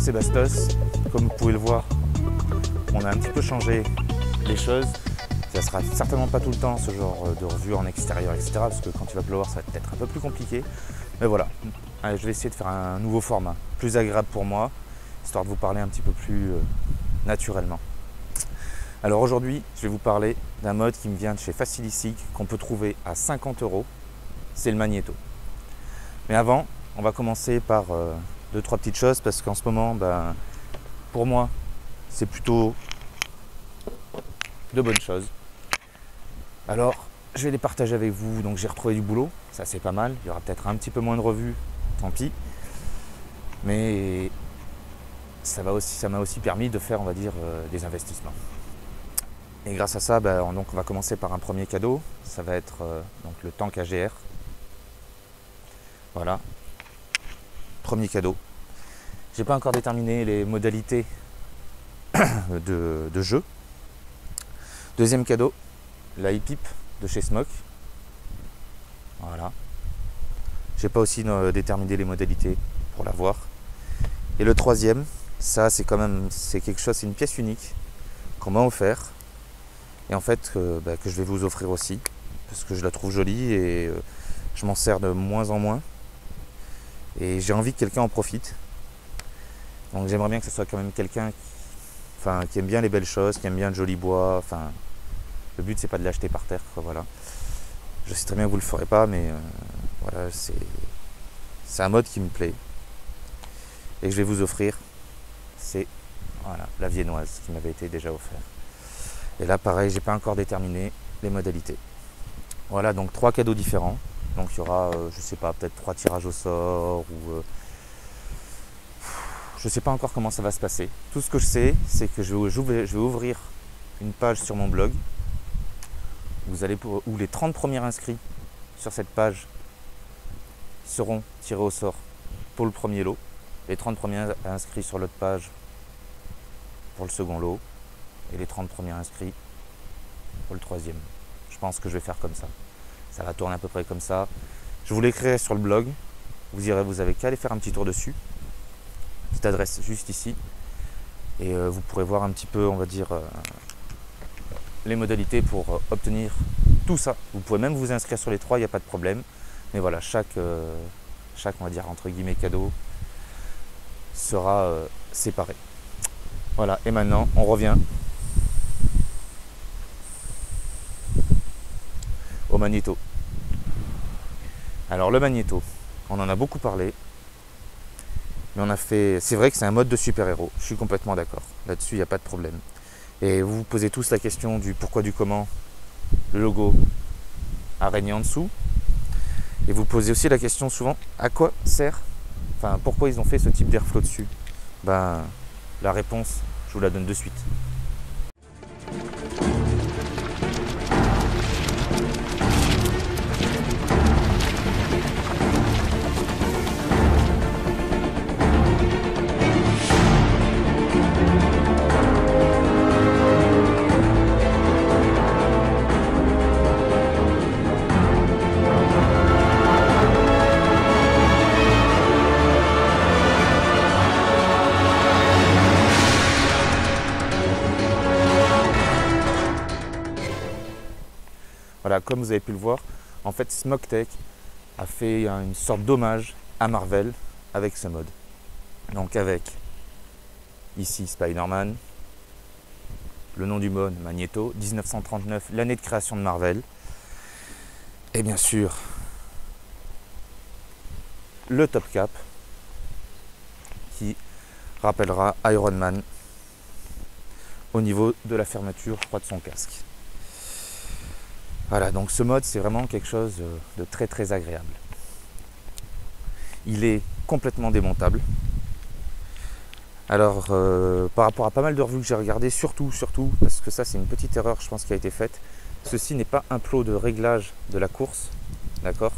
Salut, c'est Bastos. Comme vous pouvez le voir, on a un petit peu changé les choses. Ça sera certainement pas tout le temps ce genre de revue en extérieur, etc. Parce que quand il va pleuvoir, ça va être un peu plus compliqué. Mais voilà, je vais essayer de faire un nouveau format, plus agréable pour moi, histoire de vous parler un petit peu plus euh, naturellement. Alors aujourd'hui, je vais vous parler d'un mode qui me vient de chez Facilisic, qu'on peut trouver à 50 euros. C'est le magnéto. Mais avant, on va commencer par euh, deux, trois petites choses parce qu'en ce moment, ben, pour moi, c'est plutôt de bonnes choses. Alors, je vais les partager avec vous. Donc, j'ai retrouvé du boulot, ça c'est pas mal. Il y aura peut-être un petit peu moins de revues, tant pis. Mais ça m'a aussi, permis de faire, on va dire, euh, des investissements. Et grâce à ça, ben, on, donc, on va commencer par un premier cadeau. Ça va être euh, donc, le tank AGR. Voilà. Premier cadeau. J'ai pas encore déterminé les modalités de, jeu. Deuxième cadeau, la e-pipe de chez Smoke. Voilà. J'ai pas aussi euh, déterminé les modalités pour l'avoir. Et le troisième, ça c'est quand même c'est quelque chose, c'est une pièce unique qu'on m'a offert et en fait bah, que je vais vous offrir aussi parce que je la trouve jolie et euh, je m'en sers de moins en moins et j'ai envie que quelqu'un en profite. Donc j'aimerais bien que ce soit quand même quelqu'un qui, enfin, qui aime bien les belles choses, qui aime bien le joli bois. Enfin, le but c'est pas de l'acheter par terre, voilà. Je sais très bien que vous le ferez pas, mais euh, voilà, c'est, c'est un mode qui me plaît et que je vais vous offrir. C'est voilà, la viennoise qui m'avait été déjà offerte. Et là, pareil, j'ai pas encore déterminé les modalités. Voilà, donc trois cadeaux différents. Donc il y aura, euh, je sais pas, peut-être trois tirages au sort ou euh, je ne sais pas encore comment ça va se passer. Tout ce que je sais, c'est que je vais, ouvrir une page sur mon blog. Vous allez où les 30 premiers inscrits sur cette page seront tirés au sort pour le premier lot. Les 30 premiers inscrits sur l'autre page pour le second lot. Et les 30 premiers inscrits pour le troisième. Je pense que je vais faire comme ça. Ça va tourner à peu près comme ça. Je vous l'écrirai sur le blog. Vous irez, vous avez qu'à aller faire un petit tour dessus. Petite adresse juste ici. Et euh, vous pourrez voir un petit peu, on va dire, euh, les modalités pour euh, obtenir tout ça. Vous pouvez même vous inscrire sur les trois, il n'y a pas de problème. Mais voilà, chaque, chaque, on va dire, entre guillemets, cadeau sera séparé. Voilà, et maintenant, on revient magnéto. Alors le magnéto, on en a beaucoup parlé, mais on a fait. C'est vrai que c'est un mode de super-héros, je suis complètement d'accord. Là-dessus, il n'y a pas de problème. Et vous vous posez tous la question du pourquoi, du comment, le logo araignée en dessous. Et vous posez aussi la question souvent à quoi sert Enfin, pourquoi ils ont fait ce type d'airflow dessus? Ben, la réponse, je vous la donne de suite. Comme vous avez pu le voir, en fait Smoketech a fait une sorte d'hommage à Marvel avec ce mode. Donc avec ici Spider-Man, le nom du mode Magneto, 1939, l'année de création de Marvel. Et bien sûr, le top cap qui rappellera Iron Man au niveau de la fermeture, de son casque. Voilà, donc ce mode, c'est vraiment quelque chose de très très agréable. Il est complètement démontable. Alors, euh, par rapport à pas mal de revues que j'ai regardées, surtout, surtout, parce que ça c'est une petite erreur, je pense, qui a été faite, ceci n'est pas un plot de réglage de la course, d'accord?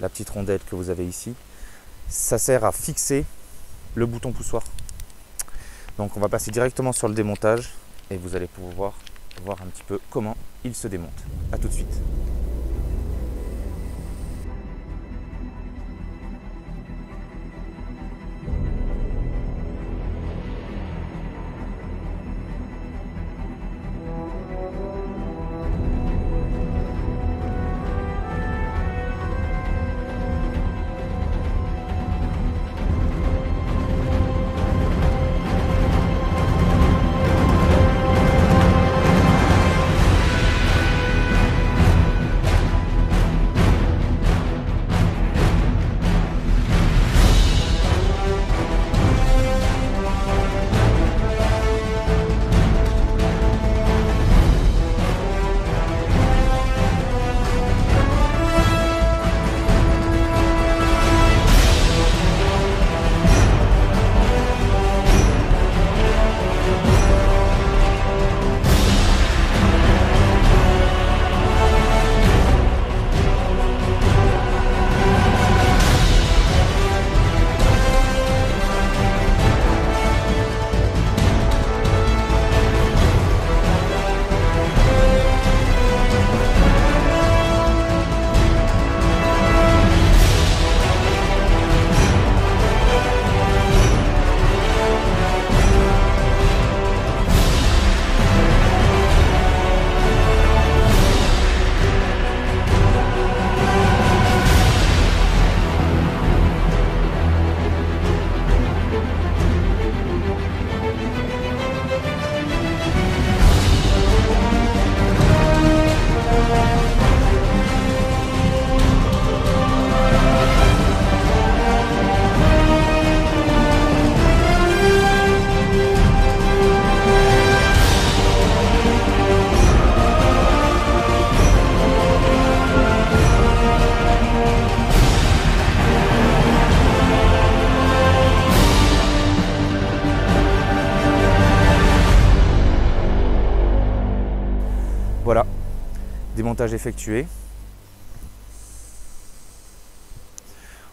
La petite rondelle que vous avez ici. Ça sert à fixer le bouton poussoir. Donc on va passer directement sur le démontage et vous allez pouvoir voir un petit peu comment il se démonte. A tout de suite. Effectué.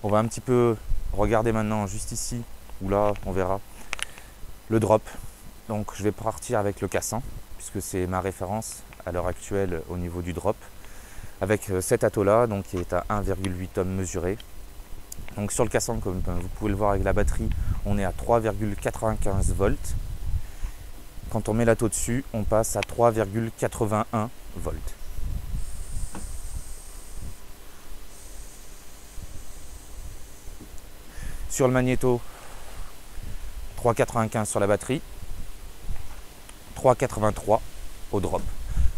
On va un petit peu regarder maintenant juste ici, ou là, on verra, le drop. Donc je vais partir avec le cassant, puisque c'est ma référence à l'heure actuelle au niveau du drop. Avec euh, cet atto-là, donc qui est à 1,8 tonnes mesuré. Donc sur le cassant, comme vous pouvez le voir avec la batterie, on est à 3,95 volts. Quand on met l'atto dessus, on passe à 3,81 volts. Sur le magnéto, 3,95 sur la batterie, 3,83 au drop.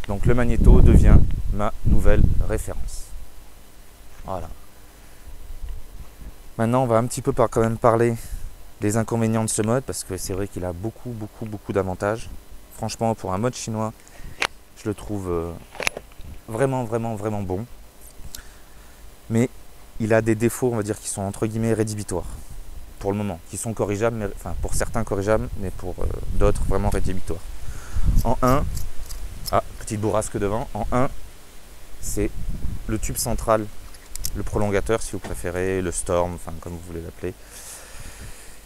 Donc le magnéto devient ma nouvelle référence. Voilà. Maintenant, on va un petit peu quand même parler des inconvénients de ce mode parce que c'est vrai qu'il a beaucoup, beaucoup, beaucoup d'avantages. Franchement, pour un mode chinois, je le trouve euh, vraiment, vraiment, vraiment bon. Mais il a des défauts, on va dire, qui sont entre guillemets rédhibitoires pour le moment, qui sont corrigeables, mais, enfin pour certains corrigeables, mais pour euh, d'autres vraiment rédhibitoires. En 1, ah, petite bourrasque devant, en 1, c'est le tube central, le prolongateur si vous préférez, le storm, enfin comme vous voulez l'appeler,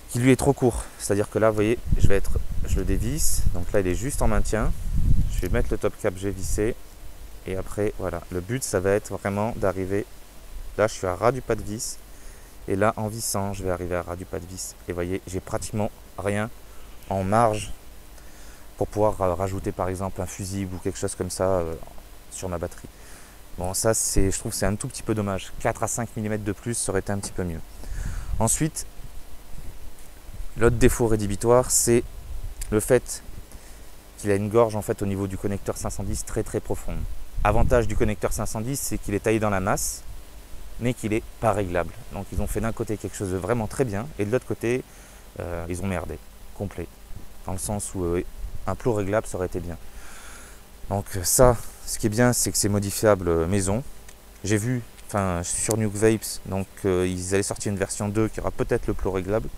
qui lui est trop court. C'est-à-dire que là, vous voyez, je vais être, je le dévisse, donc là il est juste en maintien. Je vais mettre le top cap, j'ai vissé, et après voilà, le but ça va être vraiment d'arriver. Là, je suis à ras du pas de vis, et là en vissant, je vais arriver à ras du pas de vis. Et voyez, j'ai pratiquement rien en marge pour pouvoir rajouter par exemple un fusible ou quelque chose comme ça euh, sur ma batterie. Bon, ça, c'est, je trouve c'est un tout petit peu dommage. 4 à 5 mm de plus, ça aurait été un petit peu mieux. Ensuite, l'autre défaut rédhibitoire, c'est le fait qu'il a une gorge en fait au niveau du connecteur 510 très très profonde. Avantage du connecteur 510, c'est qu'il est taillé dans la masse, mais qu'il n'est pas réglable. Donc ils ont fait d'un côté quelque chose de vraiment très bien, et de l'autre côté, euh, ils ont merdé, complet. Dans le sens où euh, un plot réglable, ça aurait été bien. Donc ça, ce qui est bien, c'est que c'est modifiable euh, maison. J'ai vu, enfin sur Nuke Vapes, donc euh, ils allaient sortir une version 2 qui aura peut-être le plot réglable.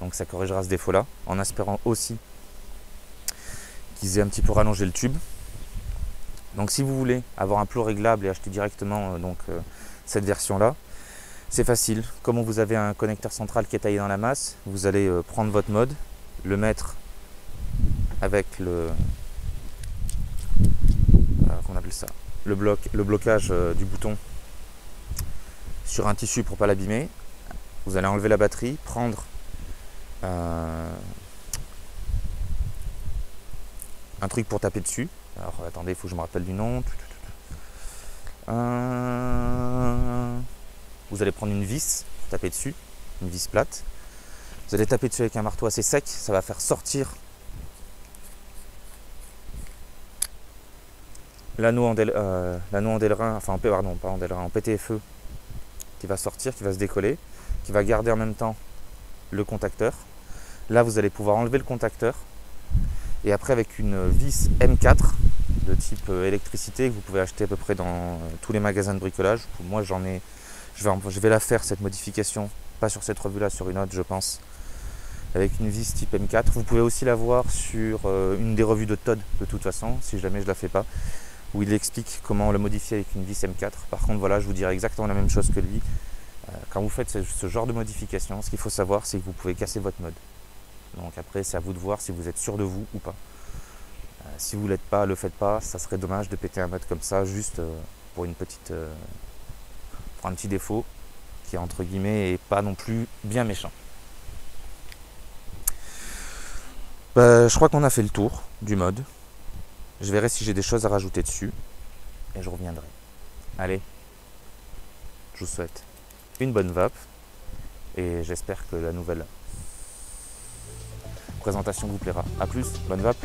Donc ça corrigera ce défaut-là, en espérant aussi qu'ils aient un petit peu rallongé le tube. Donc si vous voulez avoir un plot réglable et acheter directement euh, donc, cette version-là, c'est facile. Comme vous avez un connecteur central qui est taillé dans la masse, vous allez prendre votre mode, le mettre avec le, ça, le, bloc, le blocage euh, du bouton sur un tissu pour pas l'abîmer. Vous allez enlever la batterie, prendre euh, un truc pour taper dessus. Alors attendez, il faut que je me rappelle du nom. Euh, vous allez prendre une vis, taper dessus, une vis plate. Vous allez taper dessus avec un marteau assez sec, ça va faire sortir l'anneau en, euh, en enfin pardon, pas en en PTFE qui va sortir, qui va se décoller, qui va garder en même temps le contacteur. Là, vous allez pouvoir enlever le contacteur et après avec une vis M4 de type euh, électricité que vous pouvez acheter à peu près dans euh, tous les magasins de bricolage. Moi, j'en ai, je vais, la faire cette modification, pas sur cette revue-là, sur une autre, je pense, avec une vis type M4. Vous pouvez aussi la voir sur une des revues de Todd, de toute façon, si jamais je la fais pas où il explique comment le modifier avec une vis M4. Par contre, voilà, je vous dirai exactement la même chose que lui. Euh, quand vous faites ce, genre de modification, ce qu'il faut savoir, c'est que vous pouvez casser votre mode. Donc après, c'est à vous de voir si vous êtes sûr de vous ou pas. Euh, si vous ne l'êtes pas, le faites pas. Ça serait dommage de péter un mode comme ça, juste euh, pour une petite, un petit défaut qui entre guillemets est pas non plus bien méchant. Bah, je crois qu'on a fait le tour du mode. Je verrai si j'ai des choses à rajouter dessus et je reviendrai. Allez, je vous souhaite une bonne vape et j'espère que la nouvelle présentation vous plaira. A plus, bonne vape